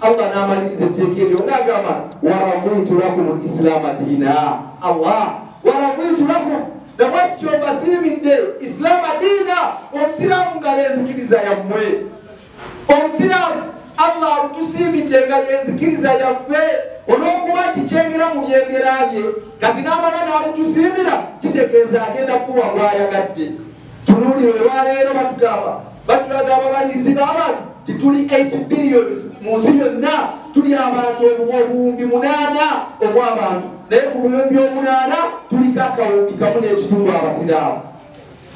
allah n'amalize etteeka eryo ng'agamba waraditu lakum isilaama diina allah waraditu lakum nabwati kyobasiimidde isilaama diina omusiraamu nga yenzikiriza yammwe omusiraamu allah alutusiimidde nga yenzikiriza yaffe olw'okuba nti mu byengera bye kati n'amala n'alutusiimira kitegeeza agenda kuwa bwayagadde tunuulire olwaleero batugamba batulaga balisi b'abantu tituli 8 billions mu nsi yonna tuli abantu obuwumbi munaana obw'abantu. Naye ku buwumbi omunaana tuliko akawumbi kamu n'ekitundu abasiraamu.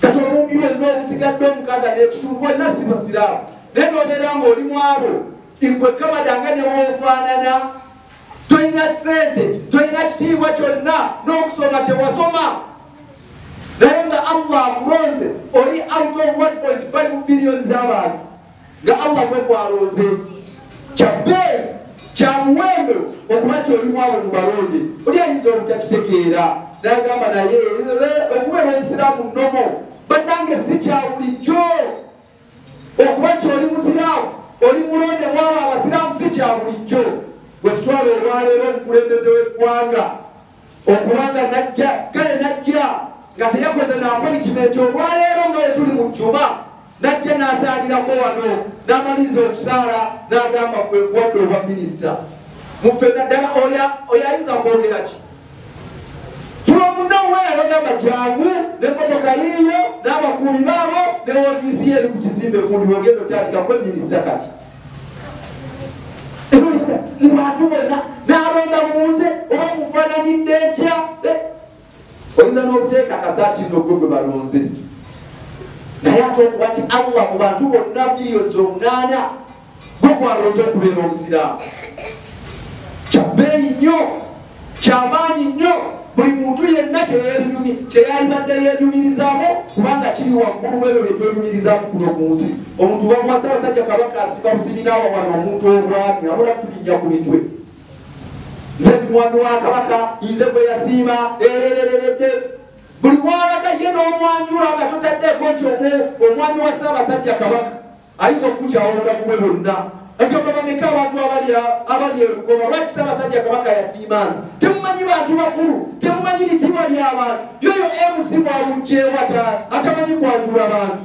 Kati obuwumbi bwonna obusigadde omukaaga n'ekitundu bwonna si basiraamu. Naye nobeera ngaoli mu abo igwe kamadanga newoofaanana tolina sente tolina kitiibwa kyonna n'okusoma tewasoma naye nga allah akulonze oli out of 1.5 billion z'abantu nga allah gwe kwalonze kyabbeeyi kyamuwembe okuba nti olimu abo mubalonde oli ayinza obutakitegeera nagamba naye okubeera omusiraamu nomo bannange si kya bulijjo. Okuba nti oli musiraamu oli mulonde mwabo abasiraamu si kya bulijjo. Wetutwala olwaleero omukulembeze w'eggwanga okubanga najja kale najja nga teyakoze naappointimenti olwaleero nga wetuli mu jjuma n'asaalirako wano n'amaliriza okusaala n'agamba kwekuwadde obwa minisita. Mufe naddala oyo ayinza kwogera ki? Tulomunoweera bagamba jangu n'emmotoka yiiyo n'abakuumi baabo ne ofiisi ye eri ku kizimbe kundi wogenda otandikako minisita kati. Mu bantu bonna n'alonda muze oba mufaananidde ntya? Oyinza n'okuteeka akasaati nogwe gwe balonze naye ate okuba nti allah mu bantu bonna biliyonizi omunaana gwe gwalonze okubeera omusiraamu. Kyabbeeyi nnyo kyamaanyi nnyo buli muntu yenna kyeyalibadde yenyumirizaamu kubanga kiri waggulu bwebyo byetwenyumirizaamu kuno ku nsi. Omuntu bamuwasa abasajja kabaka asiba busiminaawa wano omuntu obwami abula tulinnya ku mitwe. Nze ndi mwami wa kabaka nze gwe yasiima erereredde buli walaga ye n'omwanjula nga totaddeko nti omwami wa ssaabasajja kabaka ayinza okukukyawonga kumwe bonna. Ekyoga bameka abantu abali erugoba lwaki ssaabasajja kabaka yasiimanzi temumanyi bantu bakulu temumanyi bitiibwa by'abantu yoyo mc bwabugjeewo atamanyi kwanjula bantu